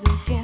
de